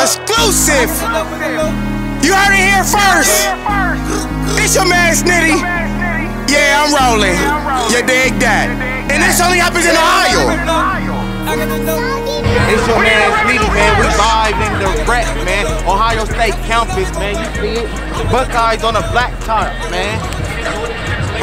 Exclusive. You heard it here first. It's your man Snitty. Yeah, I'm rolling. You dig that? And this only happens in Ohio. It's your man Snitty, man. We live in the rec, man. Ohio State campus, man. You see it? Buckeyes on a black top, man.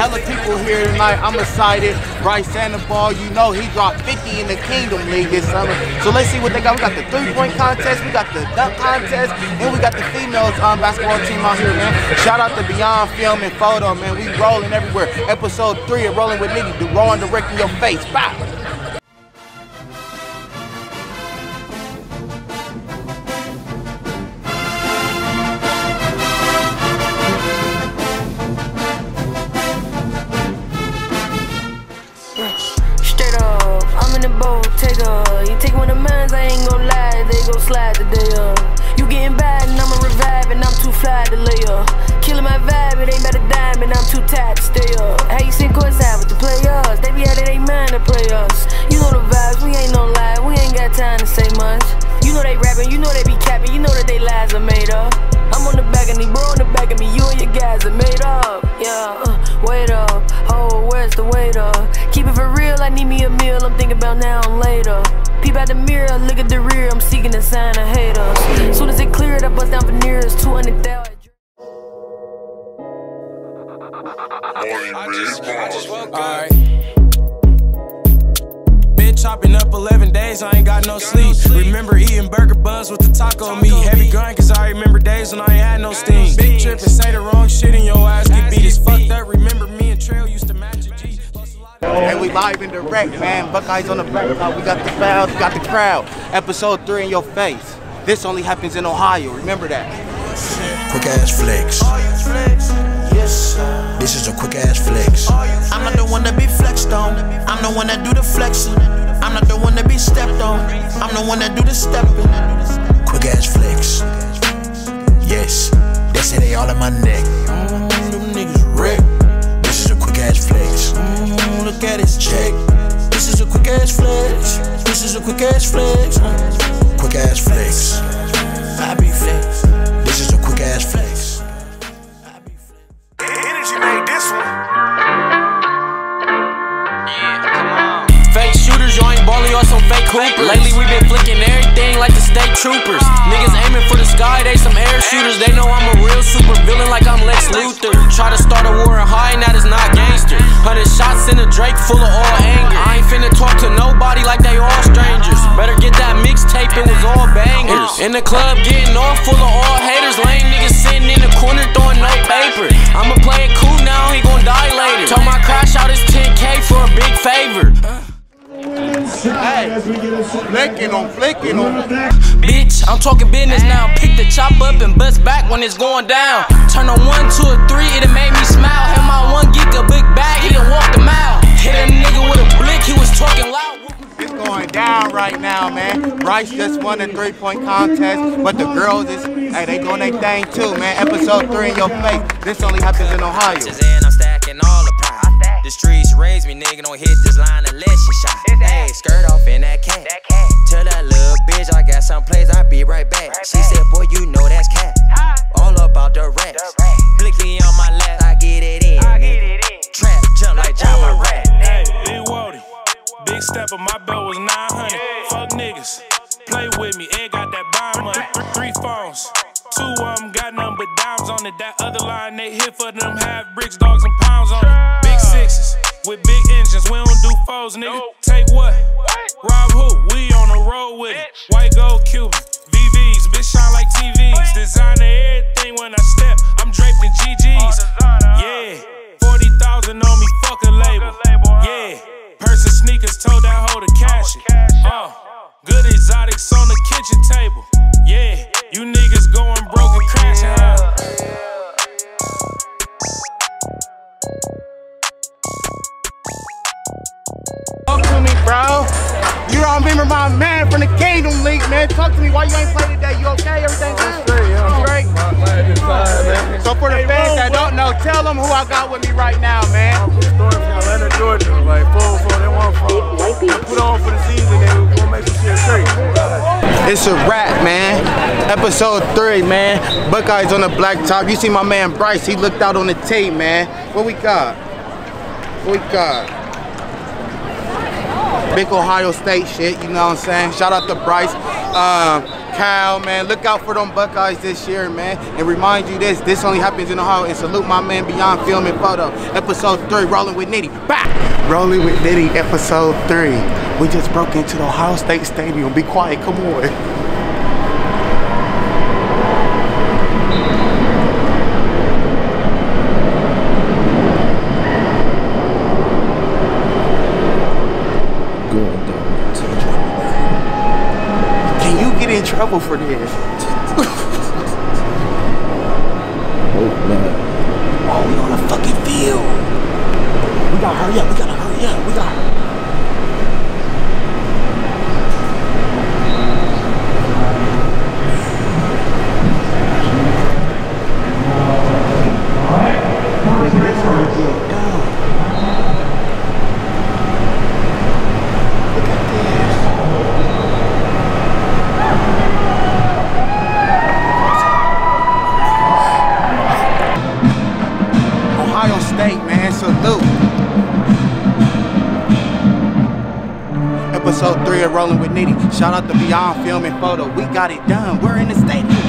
Hella people here tonight. I'm excited. Bryce Sandoval, you know he dropped 50 in the Kingdom League this summer. So let's see what they got. We got the three-point contest, we got the dunk contest, and we got the females um, basketball team out here, man. Shout out to Beyond Film and Photo, man. We rolling everywhere. Episode three of Rolling with Nitti, the raw and direct in your face. Bow. Slide today, uh. You getting bad and I'ma revive and I'm too fly to lay up. Killing my vibe, it ain't about a dime and I'm too tired to stay up. How you sitting courtside with the players? They be out of they mind to play us. You know the vibes, we ain't no lie, we ain't got time to say much. You know they rapping, you know they be capping, you know that they lies are made up. It for I need me a meal, I'm thinking about now and later. Peep out the mirror, look at the rear, I'm seeking a sign of haters. Soon as it cleared, I bust down veneers, 200,000. I just, I just woke up. Alright. Been chopping up 11 days, I ain't got no sleep. Remember eating burger buns with the taco meat. Heavy grind, cause I remember days when I ain't had no steam. Big trip and say the wrong shit in your ass live and direct, man. Buckeyes on the black. Uh, we got the fouls, we got the crowd. Episode three in your face. This only happens in Ohio. Remember that. Quick ass flex. Yes. This is a quick ass flex. I'm not the one that be flexed on. I'm the one that do the flexing. I'm not the one that be stepped on. I'm the one that do the stepping. Quick ass flex. Yes, they say they all in my neck. Look at his check. This is a quick ass flex. This is a quick ass flex. Quick ass flex. I be flex. This is a quick ass flex. I be flex. Energy made this one. Fake shooters, you ain't balling on some fake hoopers. Lately we been flicking everything like the state troopers. Ah. Niggas aiming for the sky, they some air shooters. They know I'm a real super villain like I'm Lex Luthor. Try to start a war in high, and Drake full of all anger. I ain't finna talk to nobody like they all strangers. Better get that mixtape, it was all bangers. In the club getting off full of all haters. Lame niggas sitting in the corner throwing no paper. I'ma play it cool now, he gon' die later. Told my crash out is 10k for a big favor. Hey, flicking on, flicking on. Bitch, I'm talking business now. Pick the chop up and bust back when it's going down. Turn a one to a three, it made me smile. Had my one geek a big bag, he done walked right now, man. Bryce just won a three-point contest, but the girls is, hey, they doing their thing too, man. Episode three in your face. This only happens in Ohio. And I'm stacking all the pride. The streets raise me, nigga. Don't hit this line unless you shot. Hey, skirt off in that cat. Tell that little bitch I got some plays, I'll be right back. She said, boy, you know that's cat. All about the racks. Blicky on my lap, I get it in. nigga. Trap, jump like Ja Morant. Hey, big Wody. Big stepper, my belt was 900. Niggas. Play with me, Ed got that bond money. Three phones. Two of them got nothing but dimes on it. That other line, they hit for them half bricks, dogs, and pounds on it. Big sixes with big engines. We don't do foes, nigga. Take what? Rob who? We on the road with it. White gold Cuban. VVs, bitch shine like TVs. Designer everything You niggas going broke and crashing, huh? Talk to me, bro. You don't remember my man from the Kingdom League, man. Talk to me. Why you ain't play today? You okay? Everything good? Great. So for the fans that don't know, tell them who I got with me right now, man. I'm from Atlanta, Georgia. Like, full, full, they want uh, Put on for the season, and we're gonna make some shit straight. It's a wrap, man. Episode three, man. Buckeyes on the black top. You see my man Bryce, he looked out on the tape, man. What we got? What we got? Big Ohio State shit, you know what I'm saying? Shout out to Bryce. Um, Kyle, man, look out for them Buckeyes this year, man. And remind you this, this only happens in Ohio. And salute my man Beyond Film and Photo. Episode three, Rolling with Nitti. Back! Rolling with Nitti, episode three. We just broke into the Ohio State Stadium. Be quiet, come on. Can you get in trouble for this? Oh, oh, we on a fucking field. We gotta hurry up. We gotta hurry up. We gotta. Nigga, this gonna get done. Look at this. Ohio State, man, salute. Episode three of Rolling with Nitti. Shout out to Beyond Film and Photo. We got it done. We're in the stadium.